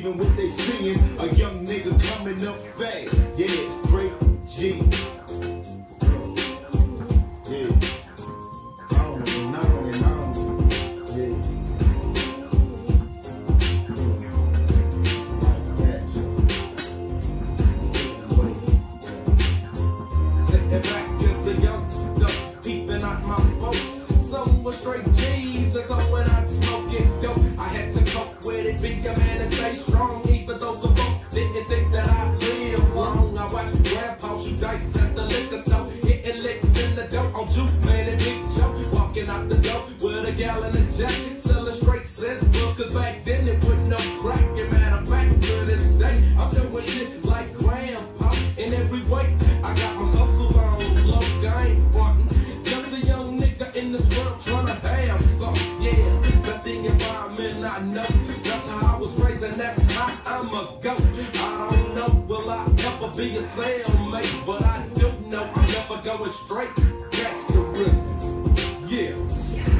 believe what they singing. A young nigga coming up fast. Yeah, G. On. Yeah. Sitting back as a youngster, peeping out my straight a man and stay strong,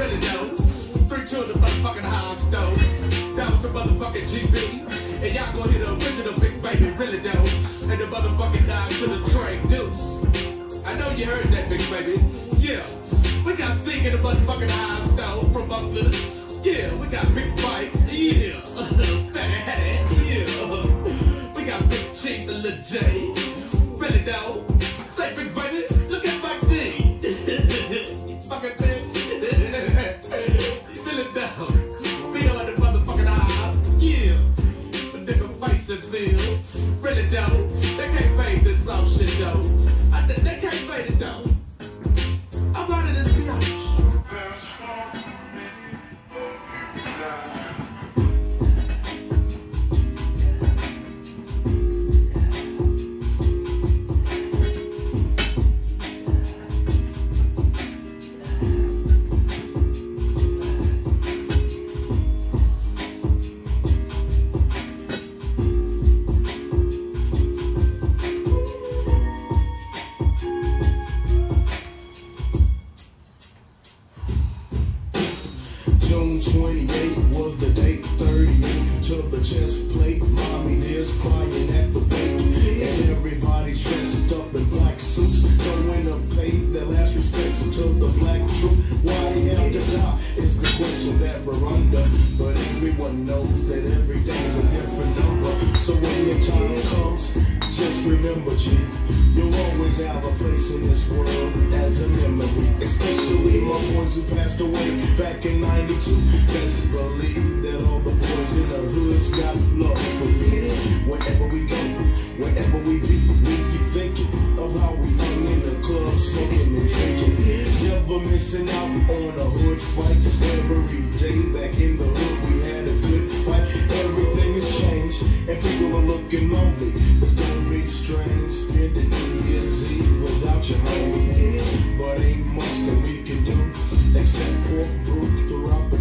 really though. Three children motherfucking high stove. That was the motherfucking GB. And y'all gonna hear the original Big Baby, really though. And the motherfucking dog to the train deuce. I know you heard that, Big Baby. Yeah. We got Zeke in the motherfucking high stove from Buffalo. Yeah, we got Big Mike. Yeah. Fat. Yeah. We got Big Chief and Lil J. Really though. Under. But everyone knows that every day's a different number. So when your time comes, just remember, G, you'll always have a place in this world as a memory. Especially my boys who passed away back in 92. Best believe that all the boys in the hoods got love for me. Wherever we go, wherever we be, we be thinking of how we hung in the club, smoking and drinking. Never missing out on a hood fight, cause every day back in the hood we had a good fight. Everything has changed, and people are looking lonely. It's gonna be strange spending New Year's Eve without your home. But ain't much that we can do except pour through throughout the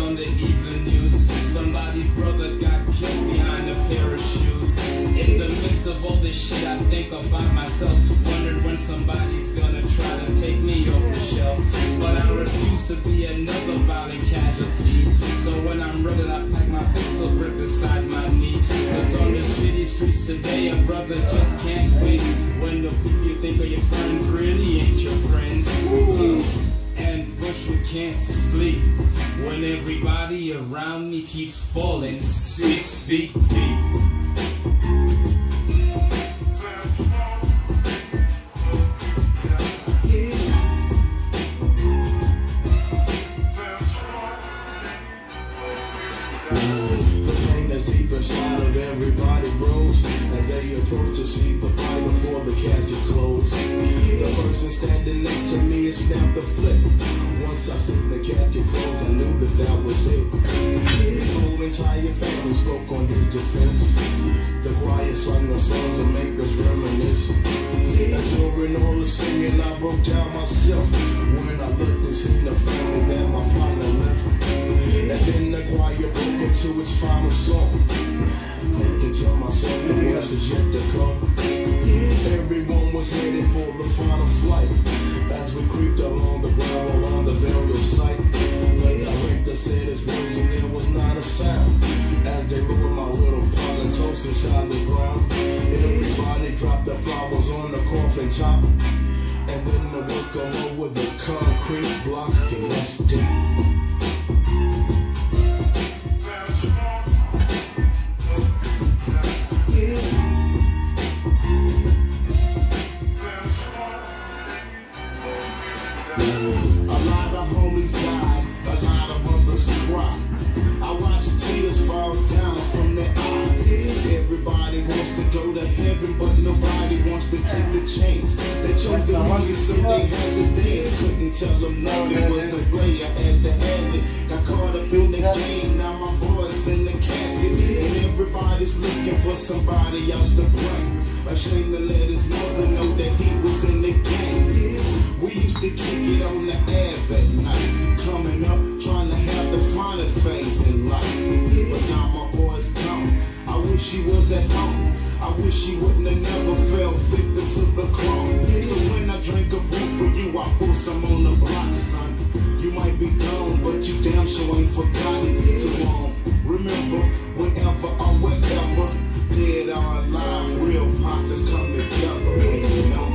on the evening news. Somebody's brother got killed behind a pair of shoes. In the midst of all this shit, I think about myself. Wondered when somebody's gonna try to take me off the shelf. But I refuse to be another violent casualty. So when I'm ready, I pack my pistol grip beside my knee. Cause on the city streets today, a brother just can't win. When the people you think are your friends really ain't your friends. Uh, Bushwick can't sleep when everybody around me keeps falling six feet deep. That's deep inside of everybody grows as they approach to see the fight before the casket close. The person standing next to me is snapped the flip. Once I seen the casket close, I knew that that was it. The whole entire family spoke on his defense. The choir sung the songs that make us reminisce. And during all the singing, I broke down myself when I looked and seen the family that my partner left. And then the choir broke into its final song. Thinking to tell myself, the best is yet to come. Everyone was headed for the final flight. As we creeped along the ground along the burial site. The director said his words and there was not a sound. As they lowered my little pile and toast inside the ground. Everybody dropped their flowers on the coffin top. And then the worker lowered the concrete block and that's it. They so they to dance. Couldn't tell them nothing was a player at the end. Got caught up in the game, now my boys in the casket. And everybody's looking for somebody else to blame. Ashamed to let his mother know that he was in the game. We used to kick it on the Ave at night. Coming up, trying to have the finer things in life. But now my boy's gone. I wish she was at home. I wish she wouldn't have never fell victim to the clone. So when I drink a brew for you, I pour some on the block, son. You might be gone, but you damn sure ain't forgotten. So um, remember, whenever or wherever, dead or alive, real partners come together. You know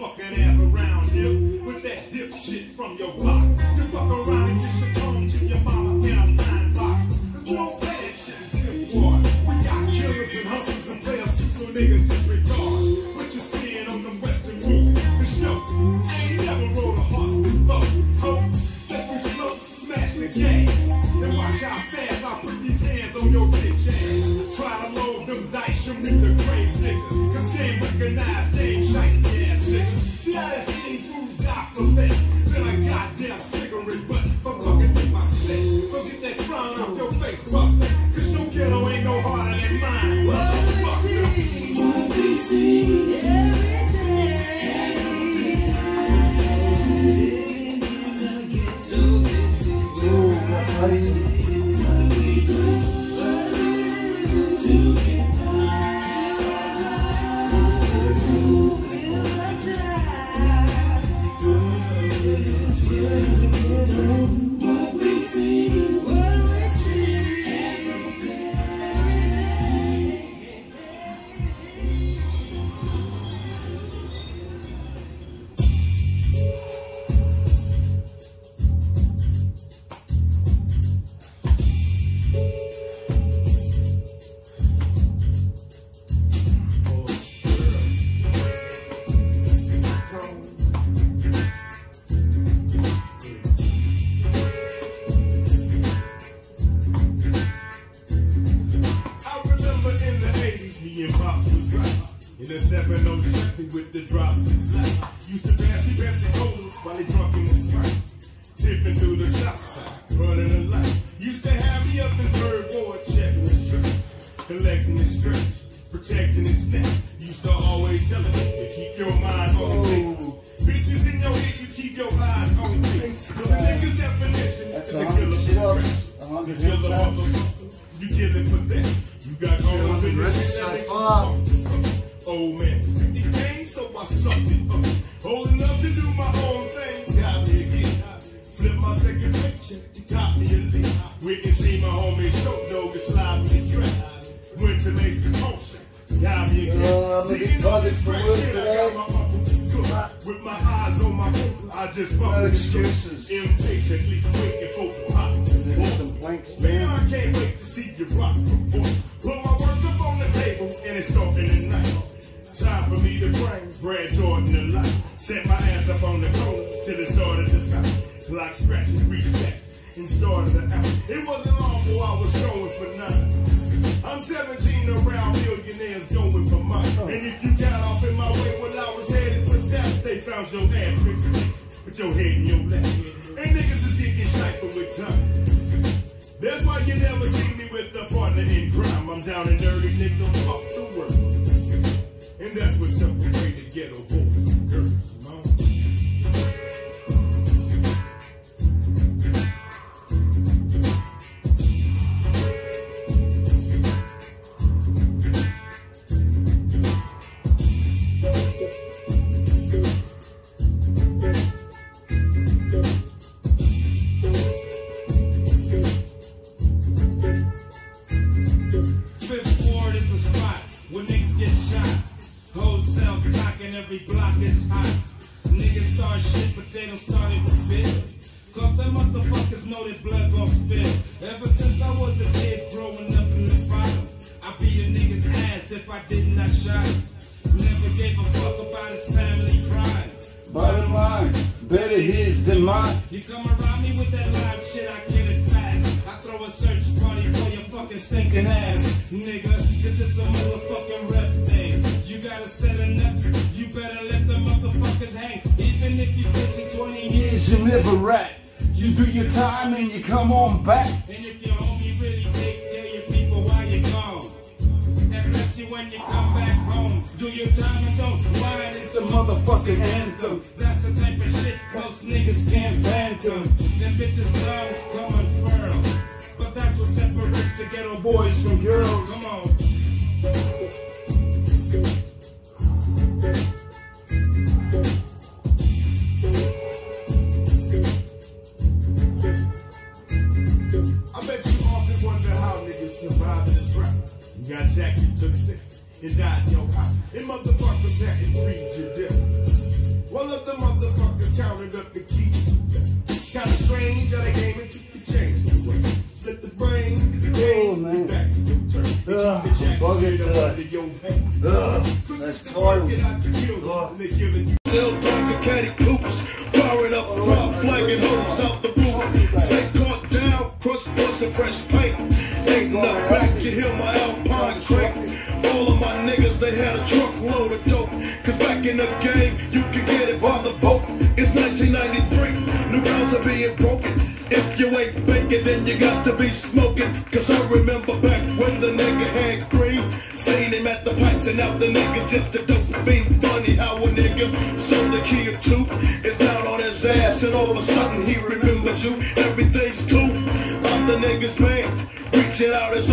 fucking ass around, you With that dip shit from your pocket. Taurus. You kill the motherfucker. You get it for that. You got gold in your seven. Oh man, 50 came, so I sucked it up. Old enough to do my own thing. Got me again. Flip my second picture. You got me a lead. can see my homie show dog and slide me a drink. Went to make Lace Commotion. Got me again. Yeah, this fresh shit. I got my uncle. With my eyes on my book, I just fuck excuses. Impatiently waiting for the and hit some planks, man. I can't wait to see you rock, boy. Blow my work up on the table, and it's talking night. Time for me to bring Brad Jordan to life. Set my ass up on the corner till it started to pop. Block scratchin' respect and started to out. It wasn't long before I was going for nine. I'm 17 around millionaires going for mine. Oh. And if you got off in my way when I was headed for death, they found your ass with your head in your lap. And niggas is getting stifled with time. when you come back home. Do your time and don't mind. It's a motherfucking anthem. That's the type of shit most niggas can't phantom. Them bitches' lungs come unfurled. But that's what separates the ghetto boys from girls. Come on. under your pain. Ugh, that's.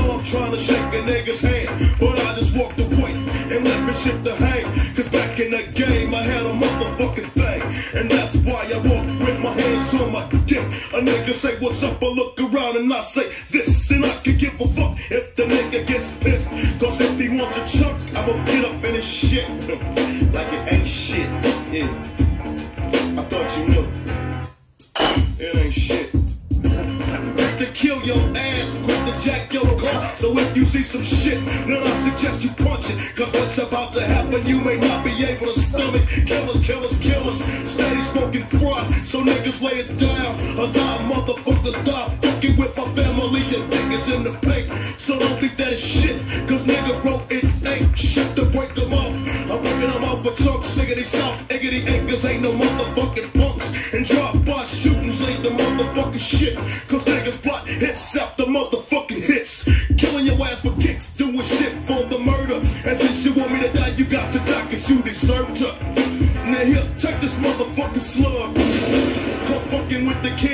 off trying to shake a nigga's hand. But I just walked away and left his shit to hang. Cause back in the game, I had a motherfucking thing. And that's why I walk with my hands on my dick. A nigga say, What's up? I look around and I say this. And I can give a fuck if the nigga gets pissed. Cause if he wants a chunk, I'ma get up in his shit. like it ain't shit. Yeah. I thought you knew. It ain't shit. Quick to kill your ass, quick to jack your car. So if you see some shit, then I suggest you punch it. Cause what's about to happen, you may not be able to stomach. Killers, killers, killers, steady smoking fraud. So niggas lay it down, or die, motherfuckers die. Fucking with my family, your niggas in the fake. So don't think that is shit, cause nigga wrote it ain't shit to break them off. I'm breaking them off for talk, singing these songs. shit. Cause niggas block hits after motherfucking hits. Killing your ass for kicks, doing shit for the murder. And since you want me to die, you got to die cause you deserve to. Now here, take this motherfucking slug. Cause fucking with the kid.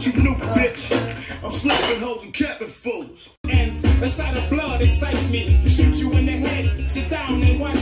you new bitch. I'm slapping hoes and capping fools. And the sight the blood excites me. Shoot you in the head, sit down and watch.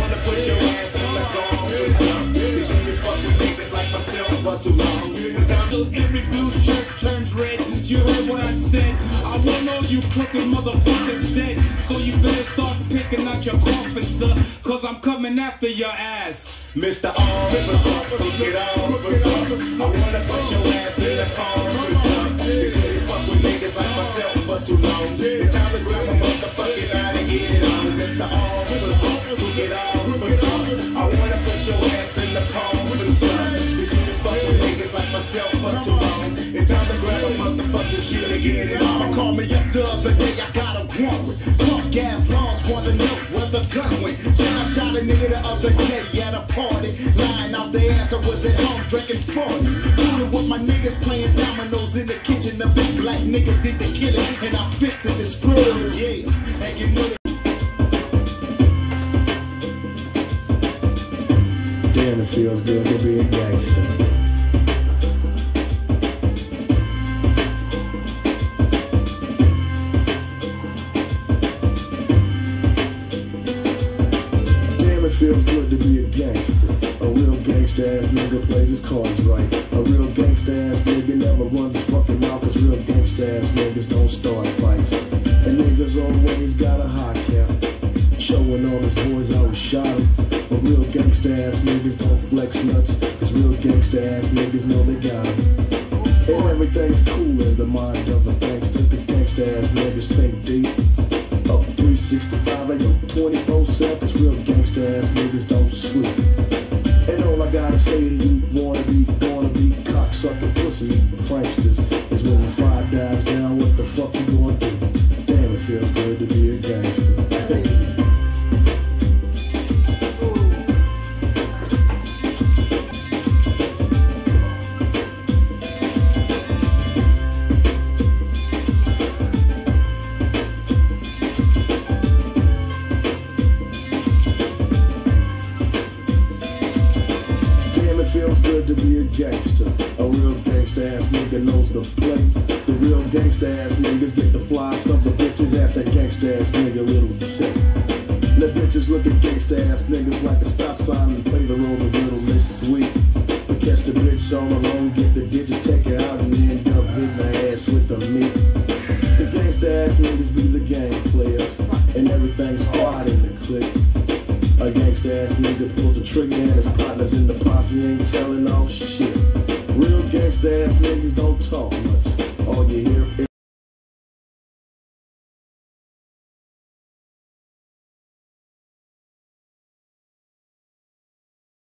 Wanna put your ass in the officer. Cause you can fuck with niggas like myself for too long. It's time to Every blue shirt turns red. You heard what I said. I want all you crooked motherfuckers dead. So you better start picking out your coffin, sir. Cause I'm coming after your ass. Mr. Officer, crooked officer. I wanna put your ass in the fuck with like myself for too long. It's time to grab a motherfucking out and get it on. Mr. Officer, crooked officer. I wanna put your ass in the officer. Cause you can fuck with niggas like myself for too long. It's time to grab a motherfucking shit and get it on. Call me up the other day, I got a warrant. Punk gas laws wanna know where the gun went. Said I shot a nigga the other day at a party. Lying out the ass, I was at home drinking 40s. Fooling with my niggas playing dominoes nigga did the killing, gangsta ass niggas don't flex nuts. Cause real gangsta ass niggas know they got it. And everything's cool in the mind of a gangster. Cause gangsta ass niggas think deep. Up 365 and yo 24 7. Cause real gangsta ass niggas don't sleep. And all I gotta say to you, wanna be, gonna be, cocksucker pussy pranksters, is when the fire dies down, what the fuck good to be a gangster. A real gangsta ass nigga knows the play. The real gangsta ass niggas get the fly. Some the bitches ask that gangsta ass nigga little shit. The bitches look at gangsta ass niggas like a stop sign and play the role of little Miss Sweet. But catch the bitch all alone, get the digit, take her out, and end up hitting her ass with the meat. The gangsta ass niggas be the game players, and everything's quiet in the clique. Ass nigga pulls the trigger and his partners in the posse ain't telling all shit. Real gangsta ass niggas don't talk much. All you hear